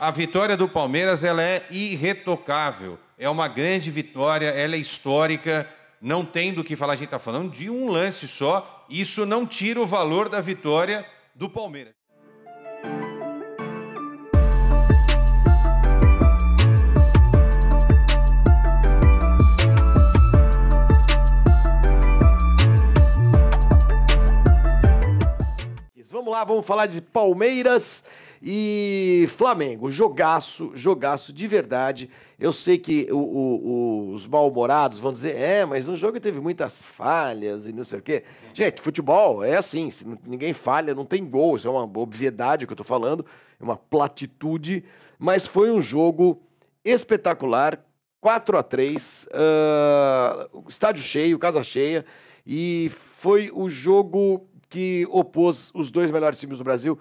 A vitória do Palmeiras ela é irretocável. É uma grande vitória, ela é histórica. Não tem do que falar, a gente está falando de um lance só. Isso não tira o valor da vitória do Palmeiras. Vamos lá, vamos falar de Palmeiras e Flamengo. Jogaço, jogaço de verdade. Eu sei que o, o, os mal-humorados vão dizer, é, mas no jogo teve muitas falhas e não sei o quê. Gente, futebol é assim, se ninguém falha, não tem gol. Isso é uma obviedade que eu tô falando, é uma platitude. Mas foi um jogo espetacular, 4 a 3 uh, estádio cheio, casa cheia, e foi o jogo que opôs os dois melhores times do Brasil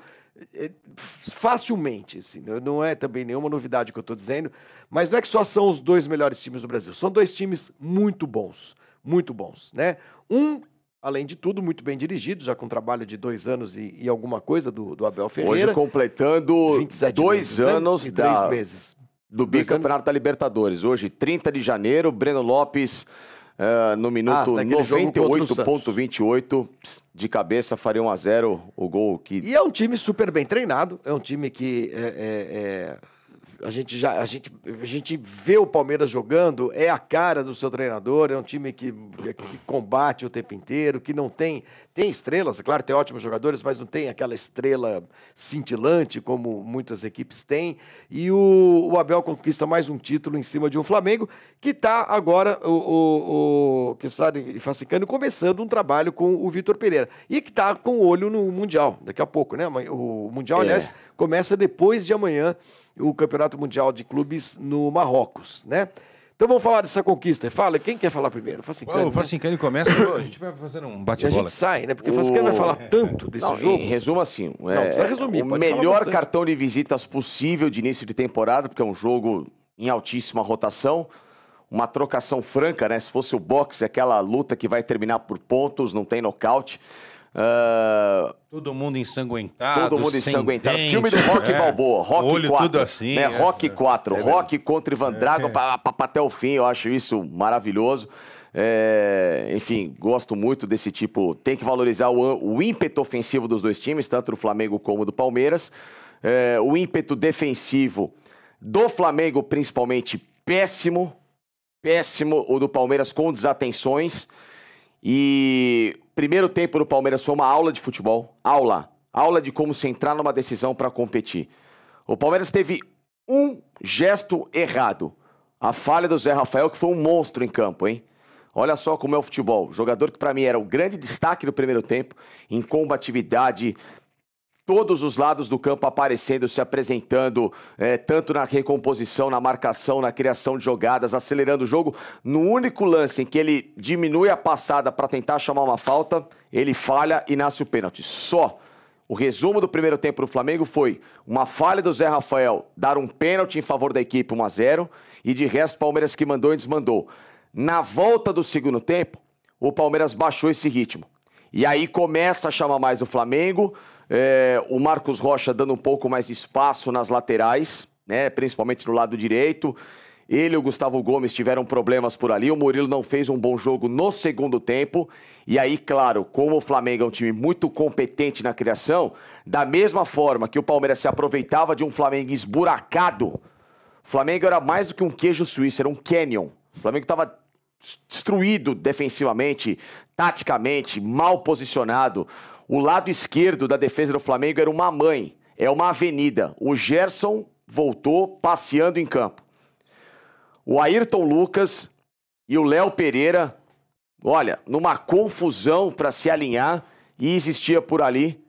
facilmente, assim, né? não é também nenhuma novidade que eu estou dizendo, mas não é que só são os dois melhores times do Brasil, são dois times muito bons, muito bons, né? Um, além de tudo, muito bem dirigido, já com trabalho de dois anos e, e alguma coisa do, do, Abel Ferreira. Hoje completando dois meses, né? anos né? e três da, meses. do bicampeonato da Libertadores. Hoje, 30 de janeiro, Breno Lopes Uh, no minuto ah, 98.28, de cabeça, faria 1 a 0 o gol que. E é um time super bem treinado, é um time que é, é, é a gente já a gente, a gente vê o Palmeiras jogando, é a cara do seu treinador, é um time que, que combate o tempo inteiro, que não tem tem estrelas, claro, tem ótimos jogadores, mas não tem aquela estrela cintilante como muitas equipes têm. E o, o Abel conquista mais um título em cima de um Flamengo que está agora o, o, o que sabe Facicano começando um trabalho com o Vitor Pereira e que está com o olho no mundial daqui a pouco, né? O mundial, é. aliás, começa depois de amanhã o Campeonato Mundial de Clubes no Marrocos, né? Então vamos falar dessa conquista. Fala, quem quer falar primeiro? Facincani, o Facincani né? começa, a gente vai fazer um bate-bola. a gente sai, né? Porque o Facincani vai falar tanto desse Não, jogo. Em resumo assim, Não, é, resumir, o melhor cartão de visitas possível de início de temporada, porque é um jogo em altíssima rotação, uma trocação franca, né? Se fosse o boxe, aquela luta que vai terminar por pontos, não tem nocaute. Uh, todo mundo ensanguentado. Todo mundo ensanguentado. Dente, Filme do Rock é. Balboa, Rock Olho 4. Tudo assim, né? É. Rock 4, é Rock contra Ivan Drago é. para até o fim. Eu acho isso maravilhoso. É, enfim, gosto muito desse tipo. Tem que valorizar o, o, ímpeto ofensivo dos dois times, tanto do Flamengo como do Palmeiras. É, o ímpeto defensivo do Flamengo, principalmente, péssimo. Péssimo. O do Palmeiras com desatenções. E primeiro tempo do Palmeiras foi uma aula de futebol. Aula. Aula de como se entrar numa decisão para competir. O Palmeiras teve um gesto errado. A falha do Zé Rafael, que foi um monstro em campo, hein? Olha só como é o futebol. Jogador que para mim era o grande destaque do primeiro tempo, em combatividade, todos os lados do campo aparecendo, se apresentando, é, tanto na recomposição, na marcação, na criação de jogadas, acelerando o jogo. No único lance em que ele diminui a passada para tentar chamar uma falta, ele falha e nasce o pênalti. Só. O resumo do primeiro tempo do Flamengo foi uma falha do Zé Rafael dar um pênalti em favor da equipe 1 a 0 e de resto Palmeiras que mandou e desmandou. Na volta do segundo tempo, o Palmeiras baixou esse ritmo. E aí começa a chamar mais o Flamengo, é, o Marcos Rocha dando um pouco mais de espaço nas laterais, né, principalmente no lado direito. Ele e o Gustavo Gomes tiveram problemas por ali. O Murilo não fez um bom jogo no segundo tempo. E aí, claro, como o Flamengo é um time muito competente na criação, da mesma forma que o Palmeiras se aproveitava de um Flamengo esburacado, o Flamengo era mais do que um queijo suíço, era um canyon. O Flamengo estava destruído defensivamente, taticamente, mal posicionado. O lado esquerdo da defesa do Flamengo era uma mãe, é uma avenida. O Gerson voltou passeando em campo. O Ayrton Lucas e o Léo Pereira, olha, numa confusão para se alinhar e existia por ali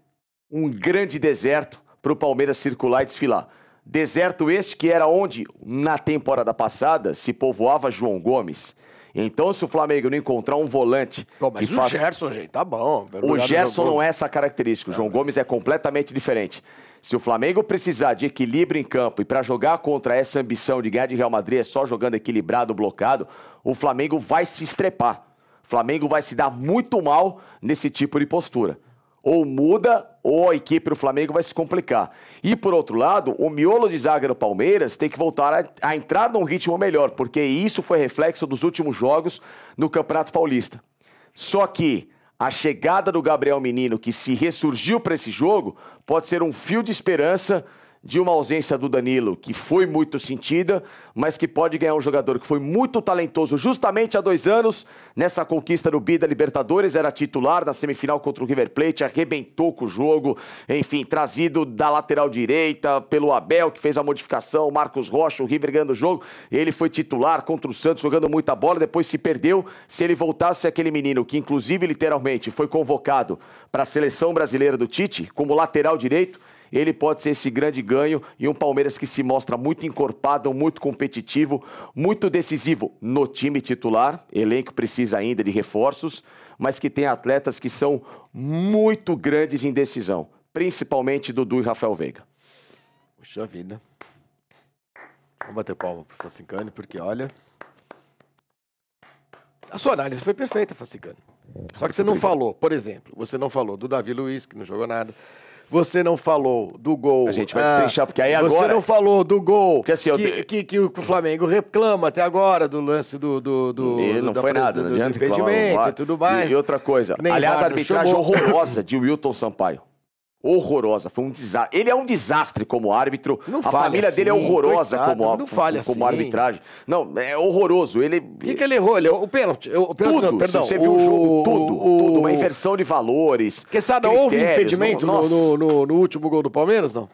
um grande deserto para o Palmeiras circular e desfilar. Deserto este que era onde, na temporada passada, se povoava João Gomes. Então, se o Flamengo não encontrar um volante. Pô, mas que o faça... Gerson, gente, tá bom. O Gerson não é essa característica. O João Gomes é completamente diferente. Se o Flamengo precisar de equilíbrio em campo e para jogar contra essa ambição de ganhar de Real Madrid é só jogando equilibrado, blocado, o Flamengo vai se estrepar. O Flamengo vai se dar muito mal nesse tipo de postura. Ou muda ou a equipe do Flamengo vai se complicar. E por outro lado, o miolo de zaga do Palmeiras tem que voltar a, a entrar num ritmo melhor, porque isso foi reflexo dos últimos jogos no Campeonato Paulista. Só que a chegada do Gabriel Menino, que se ressurgiu para esse jogo, pode ser um fio de esperança de uma ausência do Danilo, que foi muito sentida, mas que pode ganhar um jogador que foi muito talentoso justamente há dois anos, nessa conquista do Bida Libertadores, era titular na semifinal contra o River Plate, arrebentou com o jogo, enfim, trazido da lateral direita pelo Abel, que fez a modificação, Marcos Rocha, o River ganhando o jogo, ele foi titular contra o Santos, jogando muita bola, depois se perdeu, se ele voltasse aquele menino, que inclusive literalmente foi convocado para a seleção brasileira do Tite, como lateral direito, ele pode ser esse grande ganho e um Palmeiras que se mostra muito encorpado, muito competitivo, muito decisivo no time titular. Elenco precisa ainda de reforços, mas que tem atletas que são muito grandes em decisão, principalmente Dudu e Rafael Veiga. Puxa vida. Vamos bater palma pro Facincani, porque olha. A sua análise foi perfeita, Facincani. Só que você não falou, por exemplo, você não falou do Davi Luiz, que não jogou nada. Você não falou do gol. A gente vai ah, destrinchar, porque aí agora. Você não falou do gol que, assim, que, que, que, o Flamengo reclama até agora do lance do. do, do e não foi nada, do, do, do impedimento e tudo mais. E, e outra coisa. Aliás, a arbitragem horrorosa de Wilton Sampaio horrorosa. Foi um desastre. Ele é um desastre como árbitro. Não a família assim, dele é assim, horrorosa coitado, como, não fale como assim. arbitragem. Não, é horroroso. Ele. O que, que ele errou? Ele, o pênalti. O pênalti tudo. Não, perdão. Você viu o, jogo, tudo, o, tudo. Uma inversão de valores. Quesada, houve impedimento no, no, no, no último gol do Palmeiras, não?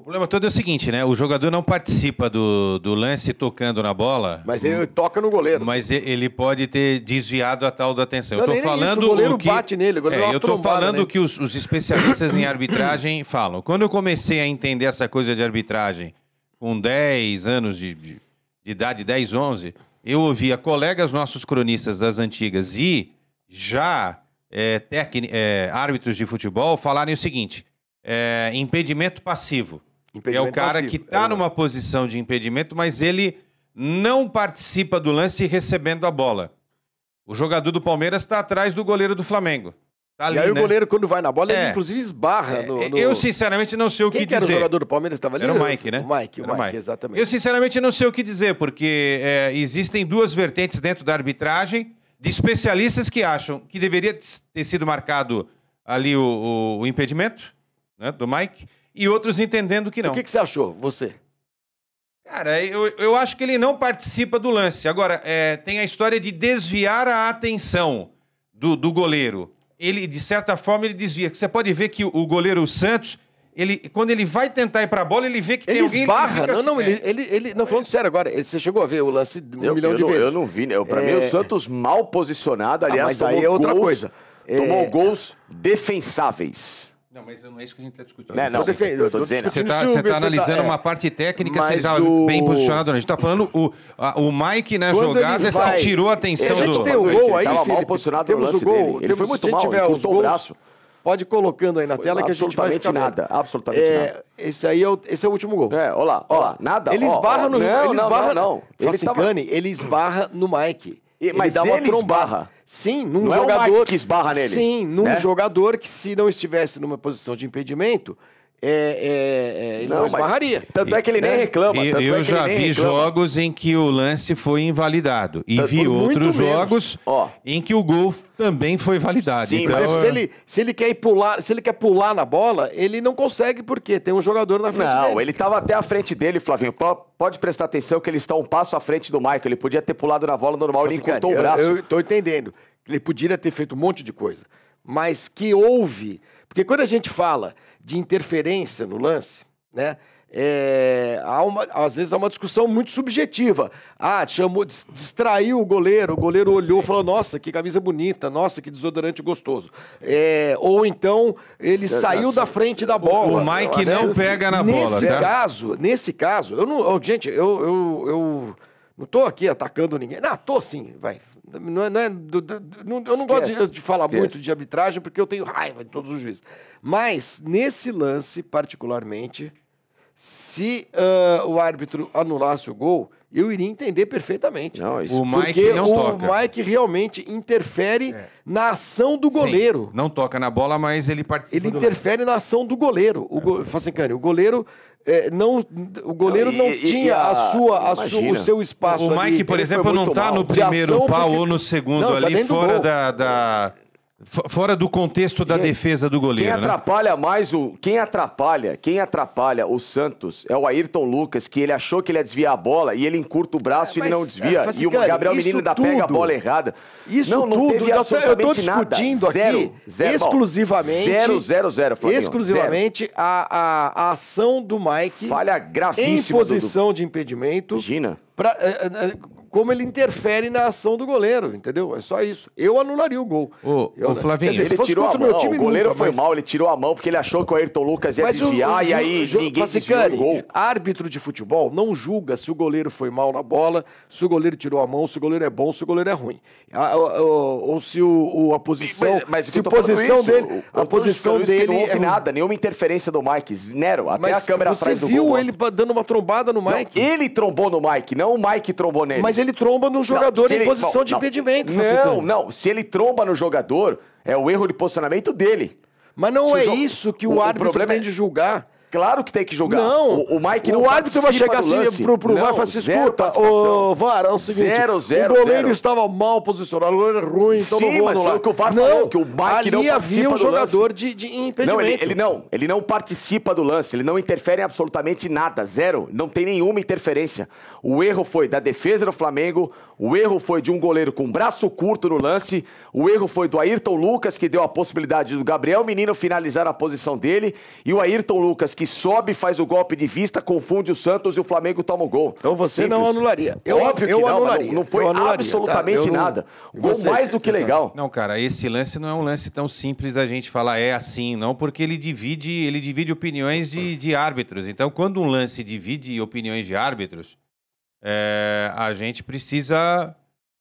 O problema todo é o seguinte, né? O jogador não participa do, do lance tocando na bola. Mas ele toca no goleiro. Mas ele pode ter desviado a tal da atenção. Não, eu tô falando isso, o goleiro o que, bate nele. O é, eu tô falando o que os, os especialistas em arbitragem falam. Quando eu comecei a entender essa coisa de arbitragem com 10 anos de, de, de idade, 10, 11, eu ouvia colegas nossos cronistas das antigas e já é, é, árbitros de futebol falarem o seguinte: é, impedimento passivo é o cara passivo. que está é numa posição de impedimento, mas ele não participa do lance recebendo a bola. O jogador do Palmeiras está atrás do goleiro do Flamengo. Tá ali, e aí né? o goleiro, quando vai na bola, é. ele inclusive esbarra é, no, no, Eu, sinceramente, não sei o Quem que, que dizer. era o jogador do Palmeiras? Estava ali? Era o Mike, né? O Mike, o Mike, Mike, exatamente. Eu, sinceramente, não sei o que dizer, porque é, existem duas vertentes dentro da arbitragem de especialistas que acham que deveria ter sido marcado ali o, o, o impedimento né, do Mike e outros entendendo que não. O que, que você achou, você? Cara, eu, eu acho que ele não participa do lance. Agora, é, tem a história de desviar a atenção do, do goleiro. Ele, de certa forma, ele desvia. Você pode ver que o goleiro Santos, ele, quando ele vai tentar ir para a bola, ele vê que ele tem alguém... Esbarra. Ele não, não, assim, ele, ele, ele, não, falando sério agora, você chegou a ver o lance um eu, milhão eu de não, vezes. Eu não vi, né? Para é... mim, o Santos mal posicionado, aliás, ah, mas aí é outra gols, coisa. Tomou é... gols defensáveis. Não, mas não é isso que a gente está discutindo. Não, não, defendo, eu tô dizendo. Você está tá, tá analisando tá, é, uma parte técnica, você está o... bem posicionado. A gente está falando o, a, o Mike na Quando jogada vai... se tirou a atenção do... A gente do... tem o gol aí, Felipe, mal posicionado temos o gol. Dele. Ele foi muito mal, tiver os gols, o braço. Pode ir colocando aí na tela que a gente vai ficar nada, vendo. absolutamente é, nada. Esse aí é o, esse é o último gol. É, olha lá, olha lá, nada. Ele esbarra no... Não, ele esbarra, não, não. Ele, ele esbarra no Mike. Ele mas dá uma. Esbarra. Sim, num não jogador. É que esbarra nele. Sim, num né? jogador que, se não estivesse numa posição de impedimento, é, é, é, ele não, não esbarraria. Tanto é que ele nem né? reclama. Eu, eu é já vi reclama. jogos em que o lance foi invalidado. E tanto vi outros jogos em que o gol também foi validado. Sim, então, mas se ele, se ele quer pular, se ele quer pular na bola, ele não consegue porque tem um jogador na frente não, dele. ele estava até à frente dele, Flavinho. Pode prestar atenção que ele está um passo à frente do Michael. Ele podia ter pulado na bola normal, ele encurtou o braço. Eu estou entendendo. Ele podia ter feito um monte de coisa. Mas que houve. Porque quando a gente fala de interferência no lance, né? É, há uma, às vezes há uma discussão muito subjetiva. Ah, chamou, distraiu o goleiro, o goleiro olhou e falou: Nossa, que camisa bonita, nossa, que desodorante gostoso. É, ou então ele Você saiu da frente da bola. O Mike não pega na nesse bola. Nesse tá? caso, nesse caso, eu não. Gente, eu, eu, eu não tô aqui atacando ninguém. Não, tô sim, vai. Não é, não é do, do, não, eu não Esquece. gosto de, de falar Esquece. muito de arbitragem porque eu tenho raiva de todos os juízes. Mas, nesse lance, particularmente, se uh, o árbitro anulasse o gol, eu iria entender perfeitamente. Não, isso... O Mike não o toca. Mike realmente interfere é. na ação do goleiro. Sim, não toca na bola, mas ele participa. Ele interfere na ação do goleiro. O go... Facincani, o goleiro é, não, o goleiro não, e, tinha e a, a, sua, a sua, o seu espaço. O Mike, ali. por exemplo, não está no primeiro pau porque... ou no segundo não, tá ali, tá fora da, da Fora do contexto da defesa do goleiro. Quem né? atrapalha né? mais o. Quem atrapalha, quem atrapalha o Santos é o Ayrton Lucas, que ele achou que ele ia desviar a bola e ele encurta o braço é, e ele não desvia. É, e o Gabriel Menino ainda tudo, pega a bola errada. Isso não, não tudo, teve eu estou discutindo nada. aqui zero, zero, exclusivamente. Zero, zero, zero, Flavinho, Exclusivamente zero. A, a, a, ação do Mike. Falha gravíssima. Em posição do, do... de impedimento. Imagina. Pra, uh, uh, como ele interfere na ação do goleiro, entendeu? É só isso. Eu anularia o gol. Ô, eu, Flavinho, dizer, ele tirou a mão, time, o goleiro nunca, foi mas... mal, ele tirou a mão porque ele achou que o Ayrton Lucas ia mas desviar o, o, e aí o, ninguém desviou o gol. árbitro de futebol não julga se o goleiro foi mal na bola, se o goleiro tirou a mão, se o goleiro é bom, se o goleiro é ruim. A, ou, ou se o, a posição, mas, mas se a posição isso, dele, a posição dele não houve é nada, nenhuma interferência do Mike, zero, até mas a câmera atrás do gol. Você viu ele dando uma trombada no Mike? Não, ele trombou no Mike, não o Mike trombou nele. Mas ele tromba no jogador em posição de impedimento. Não, não. Se ele tromba no jogador, é o erro de posicionamento dele. Mas não Se é isso que o, o árbitro tem é... de julgar. Claro que tem que julgar. Não, o, o Mike não O árbitro vai chegar assim pro, pro não, VAR e falar assim: escuta, o VAR, é o seguinte: zero, zero, o goleiro zero. estava mal posicionado, o goleiro é ruim, então Sim, não vou mas anular. O que o VAR não, falou, que o Mike ali não havia um jogador de, de impedimento. Não ele, ele, não, ele não participa do lance, ele não interfere em absolutamente nada, zero. Não tem nenhuma interferência. O erro foi da defesa do Flamengo, o erro foi de um goleiro com braço curto no lance. O erro foi do Ayrton Lucas, que deu a possibilidade do Gabriel Menino finalizar a posição dele. E o Ayrton Lucas, que sobe, faz o golpe de vista, confunde o Santos e o Flamengo toma o gol. Então você Simples. não anularia. Eu, Óbvio eu que não, anularia. Não, não foi anularia, tá? absolutamente tá? nada. Gol você, mais do que legal. Não, cara, esse lance não é um lance tão simples da gente falar é assim, não, porque ele divide, ele divide opiniões de, de árbitros. Então, quando um lance divide opiniões de árbitros, é, a gente precisa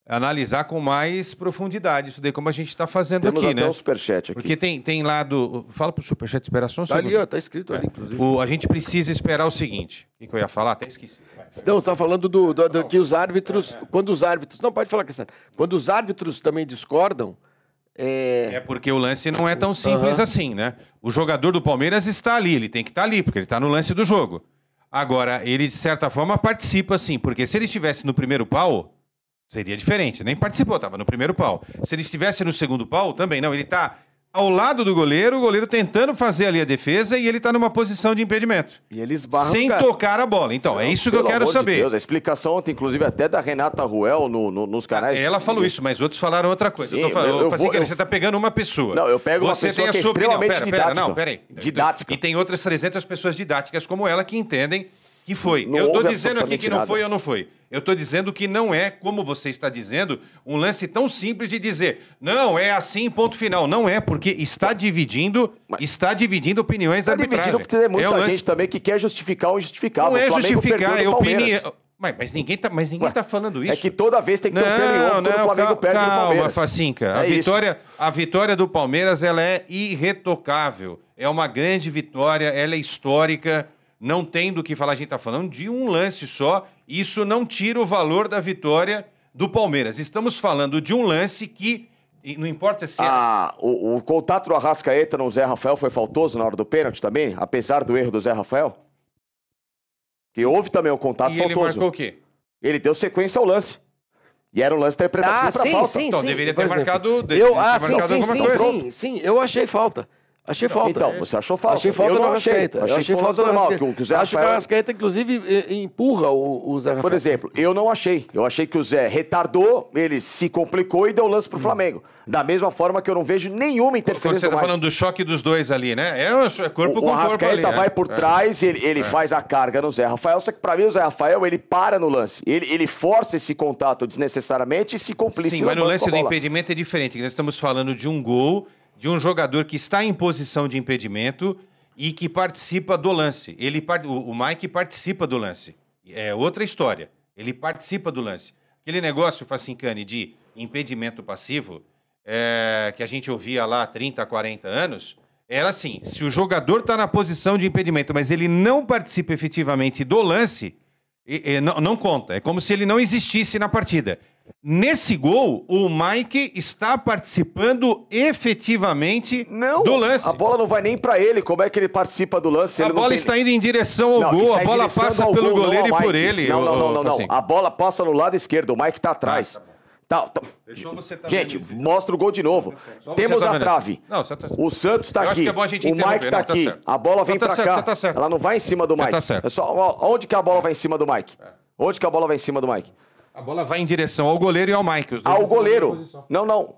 analisar com mais profundidade isso daí, como a gente está fazendo Temos aqui, até né? Um superchat aqui. Porque tem, tem lá do. Fala pro superchat, espera só um tá segundo. ali, ó, tá escrito ali, inclusive. O, a gente precisa esperar o seguinte. O que, que eu ia falar? Até esqueci. Não, você tá falando do, do, do, que os árbitros. Quando os árbitros. Não, pode falar, que Quando os árbitros também discordam. É... é porque o lance não é tão simples uhum. assim, né? O jogador do Palmeiras está ali, ele tem que estar tá ali, porque ele está no lance do jogo. Agora, ele, de certa forma, participa sim, porque se ele estivesse no primeiro pau, seria diferente. Nem participou, estava no primeiro pau. Se ele estivesse no segundo pau, também não. Ele está ao lado do goleiro, o goleiro tentando fazer ali a defesa e ele está numa posição de impedimento. E eles barram Sem tocar a bola. Então, Não, é isso que eu quero saber. De Deus, a explicação ontem, inclusive, até da Renata Ruel no, no, nos canais. Ela falou isso, mas outros falaram outra coisa. Sim, eu tô falando, eu, eu, assim, eu, você está pegando uma pessoa. Não, eu pego você uma pessoa tem a que sua é extremamente opinião. Pera, pera, não, peraí. Didática. E tem outras 300 pessoas didáticas como ela que entendem que foi. Não eu estou dizendo aqui que não foi ou não foi. Eu estou dizendo que não é, como você está dizendo, um lance tão simples de dizer, não, é assim, ponto final. Não é, porque está dividindo, Mas... está dividindo opiniões está da arbitragem. Dividindo porque tem muita é um lance... gente também que quer justificar o injustificável. Não é justificar, é opinião. Mas, mas, ninguém tá, mas ninguém tá falando isso. É que toda vez tem que ter um pelo em ovo quando o Flamengo perde calma, o Palmeiras. Facinca. É a, vitória, a vitória do Palmeiras ela é irretocável. É uma grande vitória, ela é histórica não tem do que falar, a gente está falando de um lance só, isso não tira o valor da vitória do Palmeiras. Estamos falando de um lance que, não importa se... Ah, é... o, o contato do Arrascaeta no Zé Rafael foi faltoso na hora do pênalti também, apesar do erro do Zé Rafael? Que houve também o contato e faltoso. ele marcou o quê? Ele deu sequência ao lance. E era um lance interpretativo ah, para falta. Sim, então sim, deveria ter marcado. Eu, ah, sim, sim, sim, sim, sim, eu achei falta. Achei falta. Então, você achou falta. Achei falta eu Arrascaeta. Achei, achei falta no Arrascaeta. Que o Zé Acho Rafael... que o Arrascaeta, inclusive, empurra o, o Zé Rafael. Por exemplo, eu não achei. Eu achei que o Zé retardou, ele se complicou e deu lance pro hum. Flamengo. Da mesma forma que eu não vejo nenhuma interferência Você tá falando do choque dos dois ali, né? É o corpo o, com o Arrascaeta ali, vai é. por é. trás, ele, ele é. faz a carga no Zé Rafael, só que pra mim o Zé Rafael, ele para no lance. Ele, ele força esse contato desnecessariamente e se complica. Sim, mas no lance do impedimento é diferente. Nós estamos falando de um gol de um jogador que está em posição de impedimento e que participa do lance. Ele, o Mike participa do lance. É outra história. Ele participa do lance. Aquele negócio, Facincani, de impedimento passivo, é, que a gente ouvia lá há 30, 40 anos, era assim: se o jogador está na posição de impedimento, mas ele não participa efetivamente do lance, E, e, não, não conta. É como se ele não existisse na partida. Nesse gol, o Mike está participando efetivamente não, do lance. A bola não vai nem para ele. Como é que ele participa do lance? a bola tem... está indo em direção ao não, gol. A bola passa pelo gol, goleiro e por ele. Não, não, não, não, não. A bola passa no lado esquerdo. O Mike está atrás. Ah, tá Tá, tá. Gente, mostra o gol de novo. Temos tá a trave. Não, tá... O Santos está aqui. É o Mike está tá aqui. a bola vem para cá. Ela não vai em cima do Mike. É só, onde que a bola vai em cima do Mike? É. Onde que a bola vai em cima do Mike? A bola vai em direção ao goleiro e ao Mike. ao goleiro. Não, não.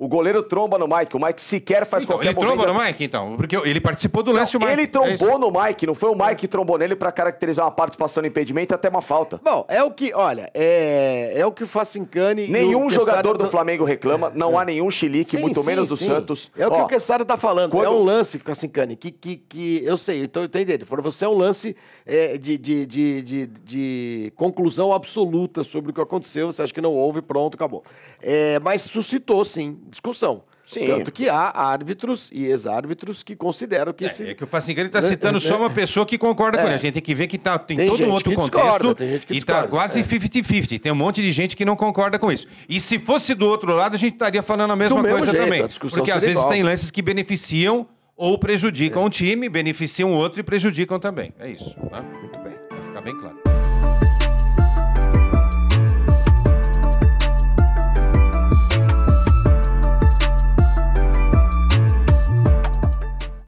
O goleiro tromba no Mike. O Mike sequer faz então, qualquer Ele tromba no Mike, então? Porque ele participou do lance não, Ele trombou é no Mike. Não foi o Mike que trombou nele para caracterizar uma participação no impedimento até uma falta. Bom, é o que, olha, é, é o que o Facincani... Nenhum jogador do Flamengo reclama. Não é. há nenhum chilique, sim, muito sim, menos do sim. Santos. É o que Ó, o Quesada tá falando. Quando... É um lance, Facincani, que, que, que eu sei, eu tô, eu tô entendendo. Para você é um lance é, de, de, de, de, de conclusão absoluta sobre o que aconteceu. Você acha que não houve, pronto, acabou. É, mas suscitou, sim, discussão. Sim. Tanto que há árbitros e ex-árbitros que consideram que é, esse... É que o Facincani está citando é, só uma pessoa que concorda é. com ele. A gente tem que ver que tá, tem, tem todo um outro contexto e está quase 50-50. É. Tem um monte de gente que não concorda com isso. E se fosse do outro lado, a gente estaria falando a mesma coisa jeito, também. Porque às vezes igual. tem lances que beneficiam ou prejudicam é. um time, beneficiam o outro e prejudicam também. É isso. Tá? Muito bem. Vai ficar bem claro.